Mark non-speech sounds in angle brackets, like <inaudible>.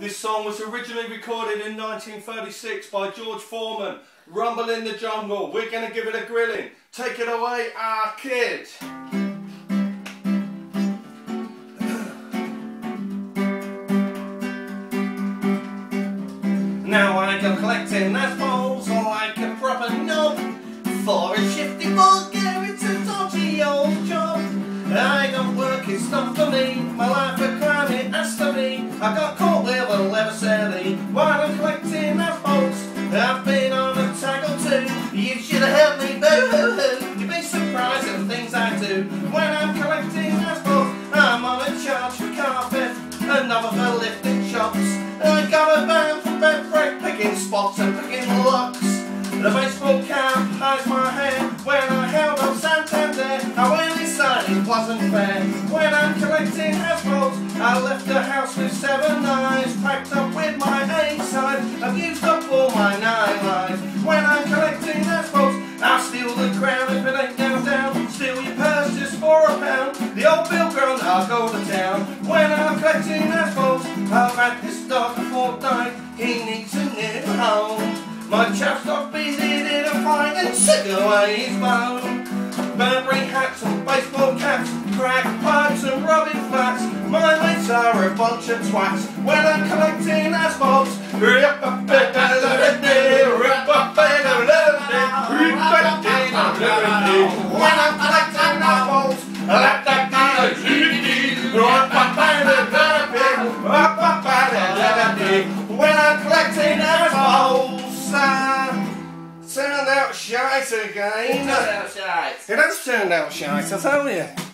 This song was originally recorded in 1936 by George Foreman. Rumble in the jungle, we're gonna give it a grilling. Take it away, our kid. <clears throat> Now I go collecting ASBOs like a proper knob For a shifty bugger, it's a dodgy old job I don't work, it's not do When I'm collecting ASBOs I'm on a charge for carpet Another for lifting shops. I got a van for bed break Picking spots and picking locks. The baseball cap hides my hair. When I held up Santander I really it wasn't fair. When I'm collecting ASBOs I left the house with seven knives Old bill grown I'll go to town. When I'm collecting ASBOs I've had this dog for fortnight He needs a new home. My chap's got busy in a fight And took away his bone Burberry hats and baseball caps, crack pipes and rubbing flats. My mates are a bunch of twats. When I'm collecting ASBOs. When I'm collecting shite again. It turned out shite. It has turned out shite, I tell you.